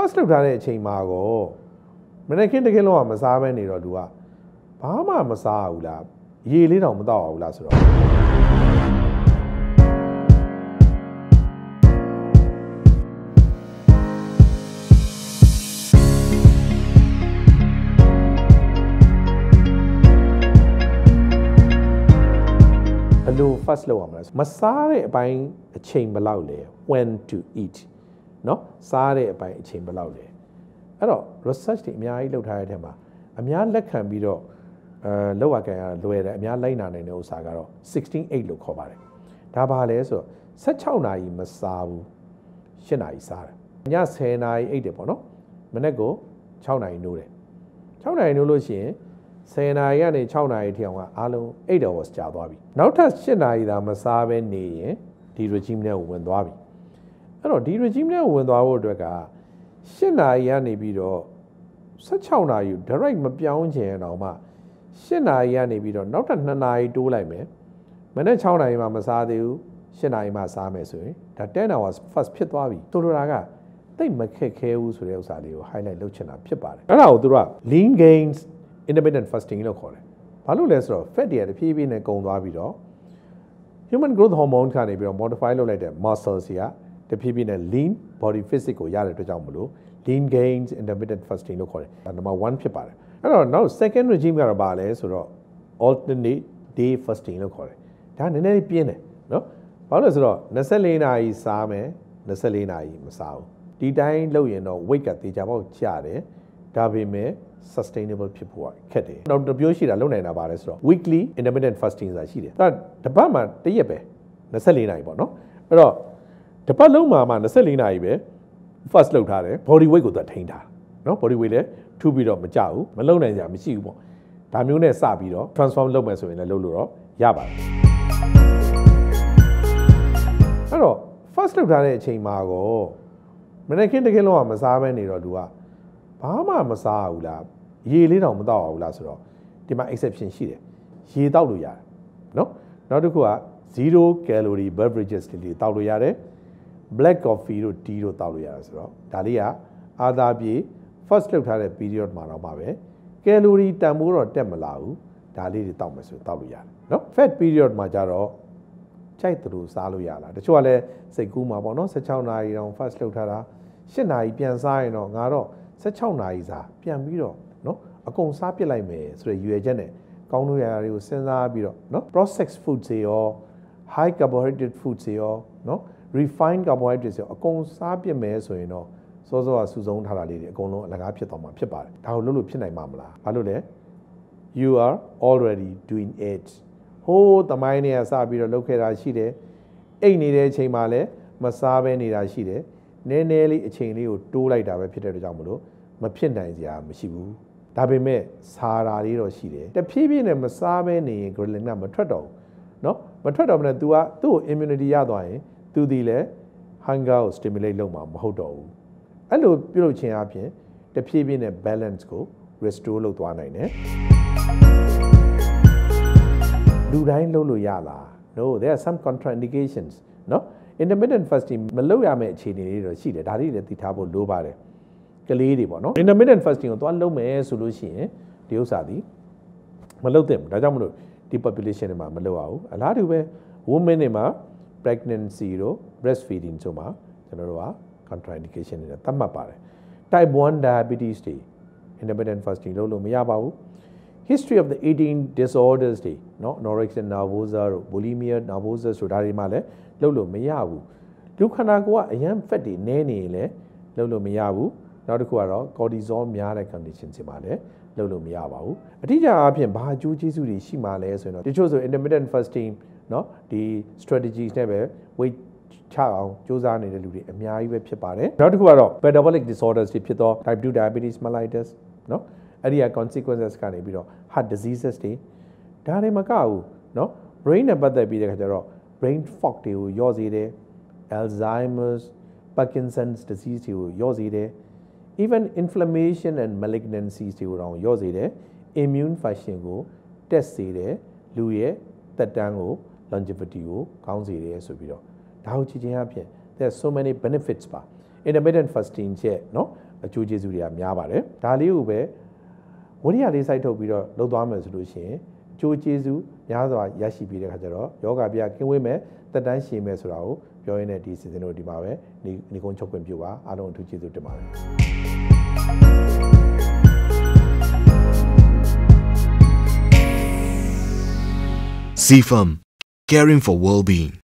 first လောက်ထားတဲ့အချိန်မှာကိုမနေ့ကင်းတကယ်လုံးကမစားဘဲနေတော့သူကဘာမှမစားဘူးလားရေလေးတောင်မတော့ဘူးလားဆိုတော့ဘယ်လို first လောက်အောင်မလဲမစားတဲ့အပိုင်းအချိန်ဘယ်လောက်လဲ when to eat နော်စားတဲ့အပိုင်းအချိန်ဘယ်လောက်လဲအဲ့တော့ research တွေအများကြီးလုပ်ထားတဲ့အထက်မှာအများလက်ခံပြီးတော့အဲလောက်ရကန်ရလွယ်တယ်အများလိုက်နာနိုင်တဲ့ဥစ္စာကတော့168လို့ခေါ်ပါတယ်ဒါပါလဲဆိုတော့16နာရီမစားဘူး8နာရီစားတယ်ည10နာရီအိတ်တယ်ပေါ့နော်မနေ့က6နာရီနိုးတယ်6နာရီနိုးလို့ရှိရင်10နာရီကနေ6နာရီထိအောင်ကအားလုံး8 hours ကြာသွားပြီနောက်ထပ်8နာရီသာမစားဘဲနေရင်ဒီ regime နဲ့ဝင်သွားပြီ အဲ့တော့ဒီ regime နဲ့ဝင်သွားဖို့အတွက်က8နာရီကနေပြီးတော့16နာရီ direct မပြောင်းချင်အောင်မှ8နာရီကနေပြီးတော့နောက်ထပ်2နာရီတိုးလိုက်မယ်မနေ့6နာရီမှမစားသေးဘူး8နာရီမှစားမယ်ဆိုရင်ဒါ10 hours first ဖြစ်သွားပြီဆိုလိုတာကတိတ်မခက်ခဲဘူးဆိုတဲ့ဥစ္စာလေးကို highlight လုပ်ချင်တာဖြစ်ပါတယ်အဲ့ဒါကိုသူတို့က lean gains intermittent fasting လို့ခေါ်တယ်ဘာလို့လဲဆိုတော့ fat တွေကတဖြည်းဖြည်းနဲ့ကုန်သွားပြီးတော့ human growth hormone ကနေပြီးတော့ modify လုပ်လိုက်တဲ့ muscles တွေက တဖြည်းဖြည်းနဲ့ lean body physique ကိုရတဲ့အတွက်ကြောင့်မလို့ lean gains intermittent fasting လို့ခေါ်တယ်ဒါ number 1ဖြစ်ပါတယ်အဲ့တော့နောက် second regime ကတော့ဘာလဲဆိုတော့ alternate day fasting လို့ခေါ်တယ်ဒါနည်းနည်းလေးပြင်းတယ်နော်ဘာလို့လဲဆိုတော့24နာရီစားမယ်24နာရီမစားဘူးဒီတိုင်းလုပ်ရင်တော့ weight ကတေချာပေါက်ကျတယ်ဒါပေမဲ့ sustainable ဖြစ်ဖို့ခက်တယ်နောက်တစ်ပြောရှိတာလုပ်နိုင်တာပါလဲဆိုတော့ weekly intermittent fasting ဆိုတာရှိတယ်ဒါတပတ်မှတစ်ရက်ပဲ24နာရီပေါ့နော်အဲ့တော့ တပတ်လုံးမှာမှ24နာရီပဲ first လုပ်ထားတယ် body weight ကိုသူထိန်းထားနော် body weight လည်းထူပြီးတော့မကြဘူးမလုံနိုင်ကြမရှိဘူးပေါ့ဒါမျိုးနဲ့စပြီးတော့ transform လုပ်မယ်ဆိုရင်လည်းလုပ်လို့တော့ရပါတယ်အဲ့တော့ first လုပ်ထားတဲ့အချိန်မှာကိုမနေ့ကင်းတကယ်လုံးကမစားဘဲနေတော့သူကဘာမှမစားဘူးလားရေလေးတောင်မတော့ဘူးလားဆိုတော့ဒီမှာ exception ရှိတယ်ရေတောက်လို့ရတယ်နော်နောက်တစ်ခုက0 calorie beverages တွေတောက်လို့ရတယ် black coffee တို့ tea တို့တောက်လို့ရတယ်ဆိုတော့ဒါလေးကအာသာပြေ first လောက်ထားတဲ့ period မှာတော့ပါပဲ calorie တန်ဖိုးတော့တက်မလာဘူးဒါလေးတွေတောက်မယ်ဆိုတောက်လို့ရတယ်နော် fat period မှာကြတော့ကြိုက်သလိုစားလို့ရလားတချို့ကလည်းစိတ်ကူးမှာပေါ့နော်16နာရီတောင် first လောက်ထားတာ8နာရီပြန်စားရင်တော့ငါတော့16နာရီစာပြန်ပြီးတော့နော်အကုန်စားပစ်လိုက်မယ်ဆိုတဲ့ရွယ်ချက်နဲ့ကောင်းလို့ရတာတွေကိုစဉ်းစားပြီးတော့နော် processed foods တွေရော high carbohydrate foods တွေရောနော် refined carbohydrates တွေရောအကုန်စားပစ်မယ်ဆိုရင်တော့စောစောကစူဆုံးထားတာလေးတွေအကုန်လုံးအလကားဖြစ်သွားမှာဖြစ်ပါတယ်ဒါကိုလုပ်လို့ဖြစ်နိုင်မှာမလားဘာလို့လဲ you are already doing it ဟိုးတမိုင်းတွေကစပြီးတော့လုပ်ခဲ့တာရှိတယ်အိတ်နေတဲ့အချိန်မှာလည်းမစားဘဲနေတာရှိတယ်နည်းနည်းလေးအချိန်လေးကိုတိုးလိုက်တာပဲဖြစ်တဲ့အတွက်ကြောင့်မလို့မဖြစ်နိုင်စရာမရှိဘူးဒါပေမဲ့စားတာလေးတော့ရှိတယ်တဖြည်းဖြည်းနဲ့မစားဘဲနေရင် ghrelin ကမထွက်တော့ဘူးเนาะမထွက်တော့ဘဲနဲ့ तू ကသူ့ကို immunity ရသွားရင် तू ဒီလည်း hunger ကို stimulate လုပ်မှာမဟုတ်တော့ဘူးအဲ့လိုပြုလုပ်ခြင်းအပြင်တဖြည်းဖြည်းနဲ့ balance ကို restore လုပ်သွားနိုင်တယ်လူတိုင်းလုပ်လို့ရလား no there are some contraindications เนาะ intermittent fasting မလုပ်ရမယ့်အခြေအနေတွေတော့ရှိတယ်ဒါတွေလည်းသိထားဖို့လိုပါတယ်ကလေးတွေပေါ့နော် intermittent fasting ကိုသွားလုပ်မယ်ဆိုလို့ရှိရင်ဒီဥစ္စာဒီမလုပ်သင့်ဘူးဒါကြောင့်မလို့ဒီ population တွေမှာမလုပ်အောင်အလားတူပဲ women တွေမှာ pregnancy တို့ breastfeeding ဆိုမှာကျွန်တော်တို့က contraindication တွေသတ်မှတ်ပါတယ် type 1 diabetes တွေ intermittent fasting လုပ်လို့မရပါဘူး history of the eating disorders တွေเนาะ anorexia nervosa တို့ bulimia nervosa ဆိုတာတွေမှာလည်းလုပ်လို့မရဘူးလူခန္ဓာကိုယ်ကအရန် fat တွေနည်းနေရင်လည်းလုပ်လို့မရဘူးနောက်တစ်ခုကတော့ cortisol များတဲ့ condition တွေမှာလည်းလုပ်လို့မရပါဘူးအထူးအားဖြင့်ဘာအကျိုးကျေးဇူးတွေရှိမှလဲဆိုရင်တော့တချို့ဆို intermittent fasting เนาะဒီ strategies နဲ့ပဲ weight ချအောင်စူးစမ်းနေတဲ့လူတွေအများကြီးပဲဖြစ်ပါတယ်နောက်တစ်ခုကတော့ metabolic disorders တွေဖြစ်သော type 2 diabetes mellitus เนาะအဲ့ဒီက consequences ကနေပြီးတော့ heart diseases တွေဒါတွေမကဘူးเนาะ brain နဲ့ပတ်သက်ပြီးတဲ့ခါကျတော့ brain fog တွေကိုညော့စေတယ် Alzheimer's Parkinson's disease တွေကိုညော့စေတယ် even inflammation and malignancies တွေကိုတော့ညော့စေတယ် immune function ကိုတက်စေတယ်လူရဲ့သက်တမ်းကို longevity ကိုကောင်းစေတယ်ဆိုပြီးတော့ဒါကိုကြည့်ခြင်းအပြင် there are so many benefits ပါ intermittent fasting ချက်เนาะ အကျိုးကျေးဇူးတွေကများပါတယ်ဒါလေးကိုပဲဝရိယလေးစိုက်ထုတ်ပြီးတော့လုပ်သွားမယ်ဆိုလို့ရှိရင်အကျိုးကျေးဇူးများစွာရရှိပြီးတဲ့ခါကျတော့ယောဂပြကင်းဝေးမယ်တက်တန်းရှည်မယ်ဆိုတာကိုပြောရင်းနဲ့ဒီစီစဉ်တို့ဒီမှာပဲဒီဒီကုန်းချုပ်ခွင့်ပြုပါအားလုံးအထူးကျေးဇူးတင်ပါတယ် CFAM, caring for well being.